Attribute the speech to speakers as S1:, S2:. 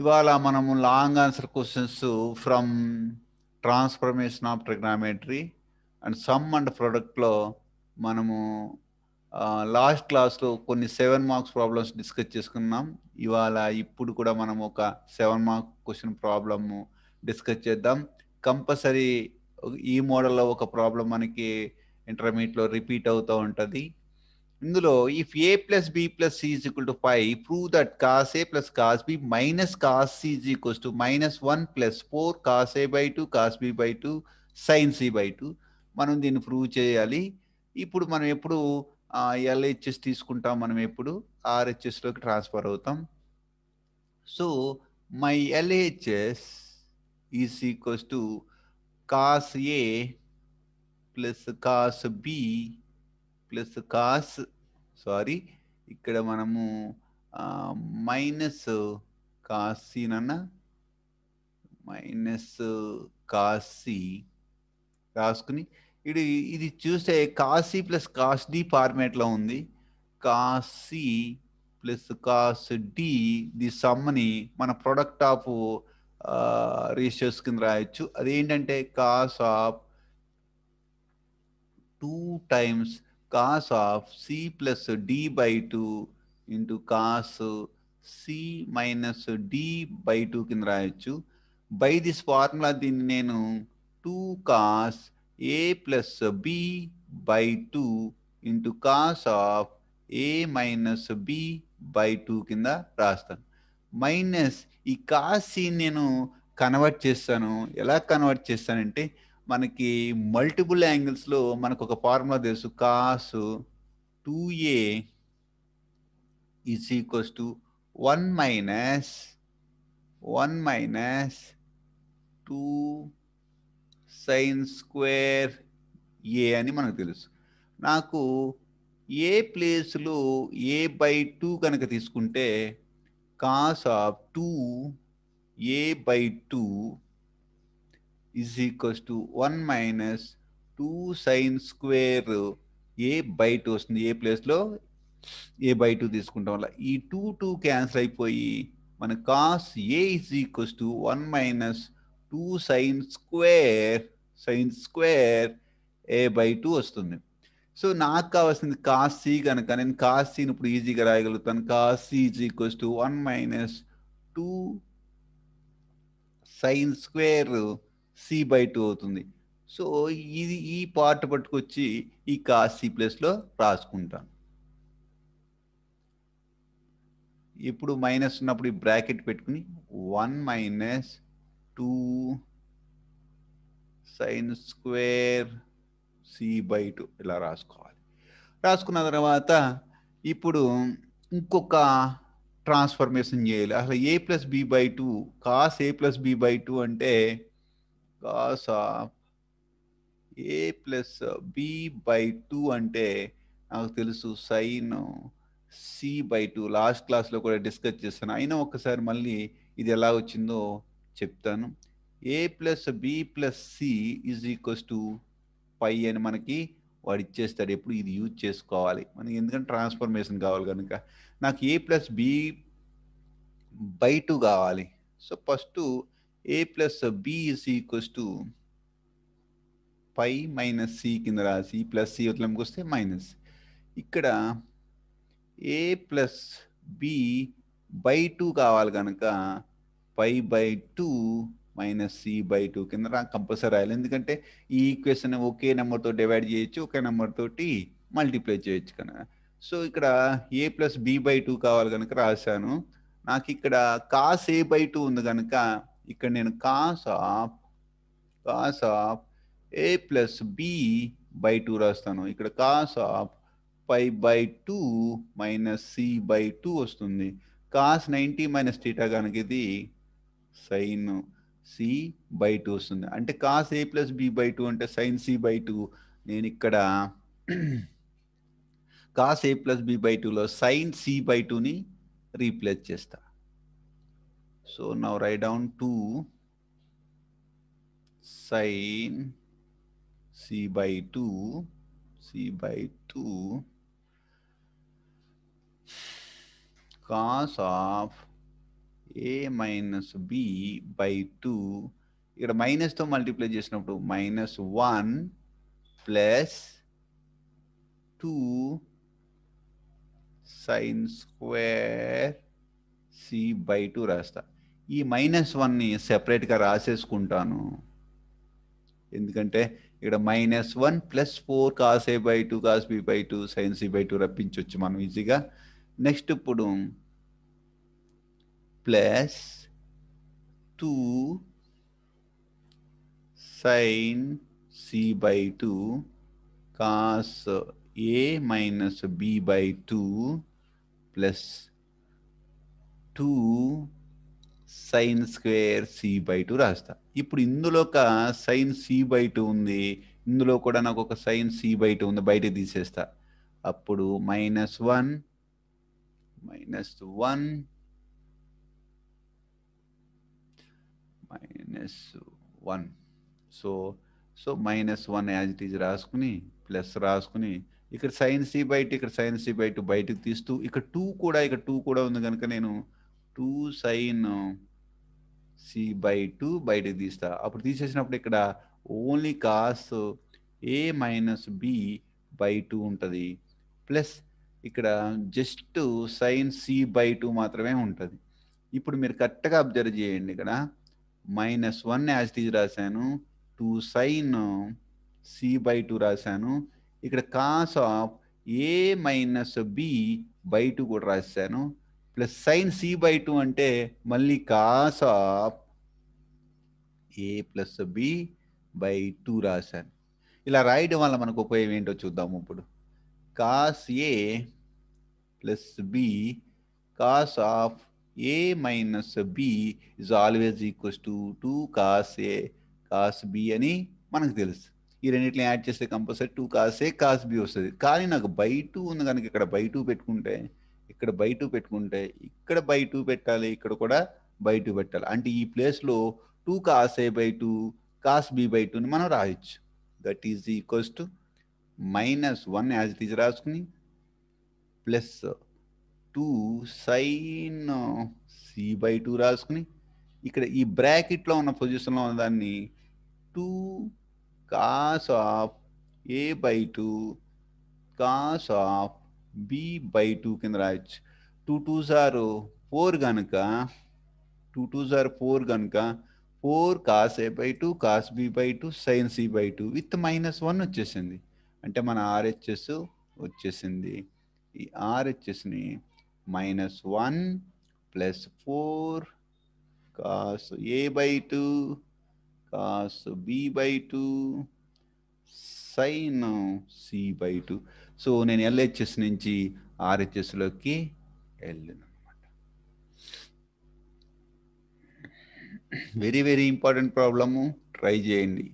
S1: ఇవాళ మనము long answer questions from transformation of trigonometry and sum and ప్రొడక్ట్లో మనము last క్లాస్లో కొన్ని సెవెన్ మార్క్స్ ప్రాబ్లమ్స్ డిస్కస్ చేసుకున్నాం. ఇవాళ ఇప్పుడు కూడా మనం ఒక seven mark question problem discuss చేద్దాం. కంపల్సరీ ఈ మోడల్లో ఒక ప్రాబ్లం మనకి ఇంటర్మీడియట్లో రిపీట్ అవుతూ ఉంటుంది. ఇందులో if A plus B plus C is equal to five prove that cos A plus cos B minus cos C is equals to minus one plus four cos A by two cos B by two sine C by two మనం దీన్ని prove చేయాలి. ఇప్పుడు మనం ఎప్పుడు LHS తీసుకుంటాం మనం ఎప్పుడు? ఆర్హెచ్ఎస్లోకి ట్రాన్స్ఫర్ అవుతాం. So my LHS is equals to cos A plus cos B plus cos sorry ఇక్కడ మనము మైనస్ కాసీనన్న మైనస్ కాసి రాసుకుని ఇది ఇది చూస్తే కాసి ప్లస్ కాస్ డి ఫార్మేట్లో ఉంది. Cos C plus cos D the సమ్ని మన ప్రొడక్ట్ ఆఫ్ రేషియోస్ కింద రాయొచ్చు. అదేంటంటే cos of two times cos of C plus D by two into cos C minus D by two కింద రాయొచ్చు. బై దిస్ ఫార్ములా దీన్ని నేను two cos A plus B by two into cos of A minus B by two కింద రాస్తాను. Minus ఈ cos C నేను convert చేస్తాను. ఎలా కన్వర్ట్ చేస్తానంటే మనకి మల్టిపుల్ యాంగిల్స్లో మనకు ఒక ఫార్ములా తెలుసు. Cos two A is equals to one minus one minus two sine square A అని మనకు తెలుసు. నాకు ఏ ప్లేస్లో ఏ బై టూ కనుక తీసుకుంటే cos of two A by two is equals to one minus two sine square A by two వస్తుంది. A ప్లేస్లో ఏ by two తీసుకుంటాం వల్ల ఈ టూ టూ క్యాన్సిల్ అయిపోయి మన cos A is equals to one minus two sine square sine square A by two వస్తుంది. So నాకు కావాల్సింది కాస్ కనుక నేను కాస్ ఇప్పుడు ఈజీగా రాయగలుగుతాను. Cos is equals to one minus two sine square C by two అవుతుంది. సో ఇది ఈ పార్ట్ పట్టుకొచ్చి ఈ కాస్ సి ప్లస్లో రాసుకుంటాను. ఇప్పుడు మైనస్ ఉన్నప్పుడు ఈ బ్రాకెట్ పెట్టుకుని one minus two sine square C by two ఇలా రాసుకోవాలి. రాసుకున్న తర్వాత ఇప్పుడు ఇంకొక ట్రాన్స్ఫర్మేషన్ చేయాలి. అసలు A plus B by two cos A plus B by two అంటే cos of A plus B by two అంటే నాకు తెలుసు sine C by two. Last క్లాస్లో కూడా డిస్కస్ చేస్తాను. అయినా ఒకసారి మళ్ళీ ఇది ఎలా వచ్చిందో చెప్తాను. A plus B plus C is equals to pi అని మనకి వాడు ఇచ్చేస్తాడు. ఎప్పుడు ఇది యూజ్ చేసుకోవాలి. మనకి ఎందుకంటే ట్రాన్స్ఫర్మేషన్ కావాలి కనుక. నాకు A plus B by two కావాలి. So first A plus B is equals to pi minus C కింద రాసి ప్లస్ సి వదిలేంకి వస్తే మైనస్ ఇక్కడ A plus B by two కావాలి కనుక pi by two minus C by two కింద compulsory రాయాలి. ఎందుకంటే ఈ ఈక్వేషన్ ఒకే నెంబర్తో డివైడ్ చేయొచ్చు ఒకే నెంబర్ తోటి మల్టిప్లై చేయొచ్చు కనుక సో ఇక్కడ A plus B by two కావాలి కనుక రాశాను. నాకు ఇక్కడ కాస్ ఏ బై టూ ఉంది కనుక ఇక్కడ నేను cos of cos of A plus B by two రాస్తాను. ఇక్కడ cos of pi by two minus C by two వస్తుంది. కాస్ నైంటీ మైనస్ టీటా కనుక ఇది సైన్ సి బై టూ వస్తుంది. అంటే cos A plus B by two అంటే sine C by two నేను ఇక్కడ cos A plus B by టూలో sine C by టూని రీప్లేస్ చేస్తా. so now write down two sin C by two C by two cos of A minus B by two ఇక్కడ మైనస్తో multiply చేసినప్పుడు minus one plus two sin square C by two రాస్తా ఈ minus వన్ని సెపరేట్గా రాసేసుకుంటాను. ఎందుకంటే ఇక్కడ minus one plus four cos A by two cos B by two sine C by two రప్పించవచ్చు మనం ఈజీగా నెక్స్ట్ ఇప్పుడు plus two sine C by two cos A minus B by two plus two sine square C by two రాస్తా. ఇప్పుడు ఇందులో ఒక sign C by two ఉంది. ఇందులో కూడా నాకు ఒక సైన్ సి బై టూ ఉంది. బయట తీసేస్తా. అప్పుడు minus one minus one minus one so so minus one as it is రాసుకుని ప్లస్ రాసుకుని ఇక్కడ సైన్ సి బయట ఇక్కడ సైన్ సి బయట బయటకు తీస్తూ ఇక్కడ టూ కూడా ఇక్కడ టూ కూడా ఉంది కనుక నేను two sine C by two బయటకు తీస్తా. అప్పుడు తీసేసినప్పుడు ఇక్కడ only cos A minus B by two ఉంటుంది. ప్లస్ ఇక్కడ just sine C by two మాత్రమే ఉంటుంది. ఇప్పుడు మీరు కరెక్ట్గా అబ్జర్వ్ చేయండి ఇక్కడ. మైనస్ వన్ యాజ్ తీసి రాశాను. Two sine C by two రాశాను. ఇక్కడ cos of A minus B by two కూడా రాశాను. Plus sine C by two అంటే మళ్ళీ cos of A plus B by two రాశాను. ఇలా రాయడం వల్ల మనకు ఉపయోగం ఏంటో చూద్దాము ఇప్పుడు. Cos A plus B cos of A minus B is always equals to two cos A cos B అని మనకు తెలుసు. ఈ రెండింటిని యాడ్ చేస్తే compulsory two cos A cos B వస్తుంది. కానీ నాకు బై టూ ఉంది కనుక ఇక్కడ బై టూ పెట్టుకుంటే ఇక్కడ బై టూ పెట్టుకుంటే ఇక్కడ బై టూ పెట్టాలి ఇక్కడ కూడా బై టూ పెట్టాలి. అంటే ఈ ప్లేస్లో two cos A by two cos B by టూని మనం రాయొచ్చు. That is equals to minus one as it is రాసుకుని plus two sine C by two రాసుకుని ఇక్కడ ఈ బ్రాకెట్లో ఉన్న పొజిషన్లో ఉన్న దాన్ని two cos of A by two cos of B by two కింద రాయొచ్చు. టూ టూ సార్ ఫోర్ కనుక టూ టూ సార్ ఫోర్ కనుక four cos A by two cos B by two sine C by two with minus one వచ్చేసింది. అంటే మన RHS వచ్చేసింది. ఈ ఆర్హెచ్ఎస్ని minus one plus four cos A by two cos B by two sine C by two. So నేను LHS నుంచి ఆర్హెచ్ఎస్లోకి వెళ్ళాను అనమాట very very important problem try చేయండి.